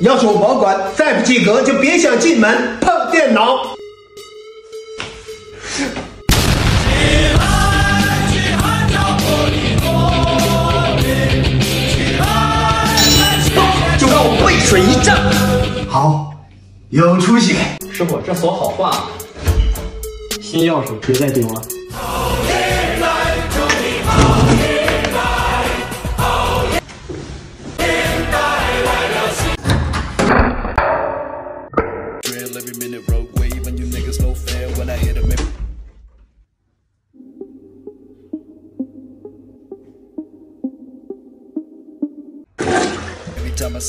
要是我保管再不及格，就别想进门碰电脑。就让我背水一战。好，有出息。师傅，这锁好换。新钥匙别再丢了。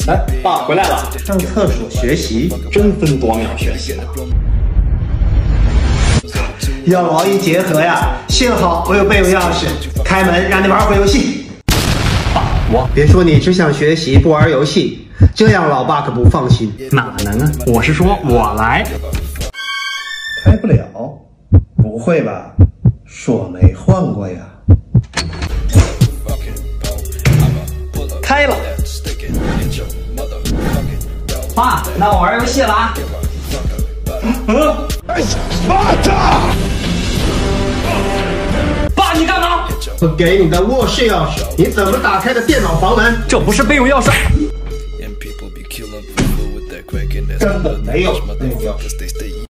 哎，爸回来了。上厕所学习真分夺秒学习呢。要劳逸结合呀！幸好我有备用钥匙，开门让你玩会游戏。爸，我别说你只想学习不玩游戏，这样老爸可不放心。哪能啊？我是说我来。开不了？不会吧？锁没换过呀？开了。爸，那我玩游戏了啊！爸，你干嘛？我给你的卧室钥匙，你怎么打开的电脑房门？这不是备用钥匙。根本没有备用钥匙。